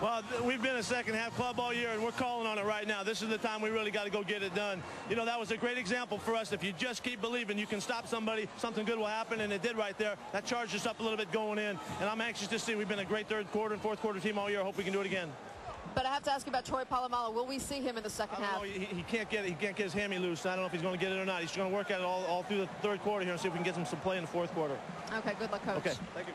Well, we've been a second half club all year, and we're calling on it right now. This is the time we really got to go get it done. You know, that was a great example for us. If you just keep believing you can stop somebody, something good will happen, and it did right there. That charged us up a little bit going in, and I'm anxious to see. We've been a great third quarter and fourth quarter team all year. I hope we can do it again. But I have to ask you about Troy Polamalu. Will we see him in the second half? Know, he, he, can't get it. he can't get his hammy loose. I don't know if he's going to get it or not. He's going to work at it all, all through the third quarter here and see if we can get him some play in the fourth quarter. Okay, good luck, coach. Okay, thank you.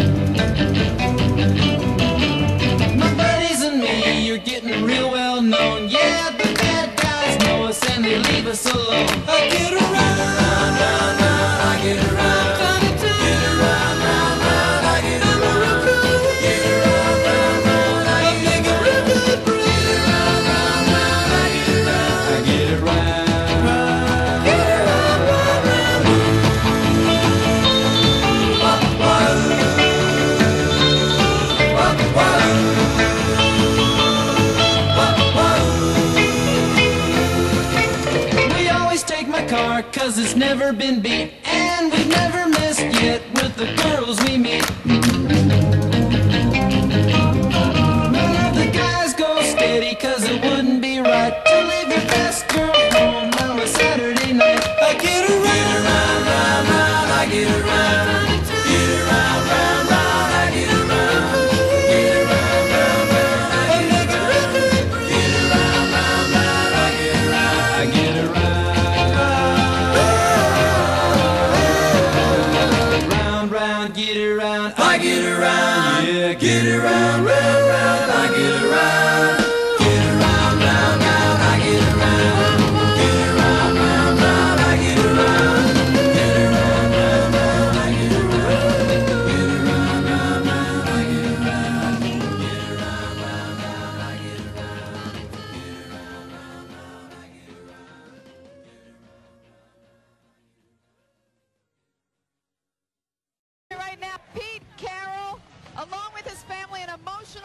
Car cause it's never been beat. And we've never missed yet with the girls we meet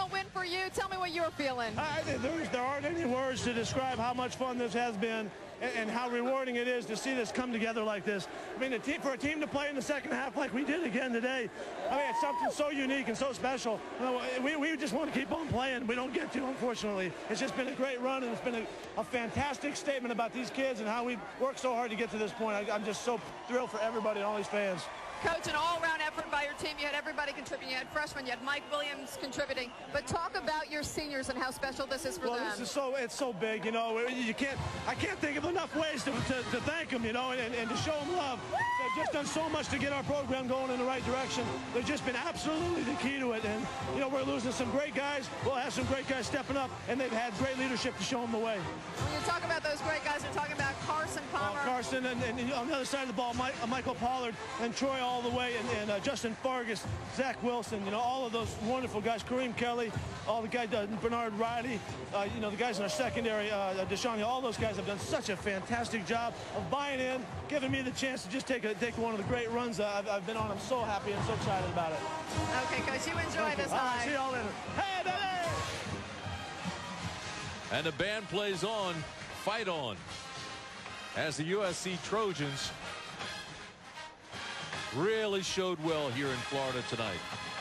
emotional win for you. Tell me what you're feeling. I, there aren't any words to describe how much fun this has been and, how rewarding it is to see this come together like this. I mean, a team, for a team to play in the second half like we did again today, I mean, it's something so unique and so special. We, we just want to keep on playing. We don't get to, unfortunately. It's just been a great run, and it's been a, a fantastic statement about these kids and how we've worked so hard to get to this point. I, I'm just so thrilled for everybody and all these fans. Coach, an all-around effort You had everybody contributing. You had freshmen. You had Mike Williams contributing. But talk about your seniors and how special this is for well, them. This is so it's so big. You know, you can't. I can't think of enough ways to, to, to thank them. You know, and, and to show them love. Woo! They've just done so much to get our program going in the right direction. They've just been absolutely the key to it. And you know, we're losing some great guys. We'll have some great guys stepping up, and they've had great leadership to show them the way. When you talk about those great guys, you're talking about Carson Palmer. Uh, Carson, and, and, on the other side of the ball, Mike, uh, Michael Pollard and Troy all the way, and, and uh, Justin Fargas, Zach Wilson, you know, all of those wonderful guys, Kareem Kelly, all the guys, uh, Bernard Riley, uh, you know, the guys in our secondary, uh, Deshaun, all those guys have done such a fantastic job of buying in, giving me the chance to just take a, take one of the great runs I've, I've been on. I'm so happy and so excited about it. Okay, guys, you enjoy Thank this you. All high. right, see y'all later. Hey, baby! And the band plays on, fight on, as the USC Trojans really showed well here in Florida tonight.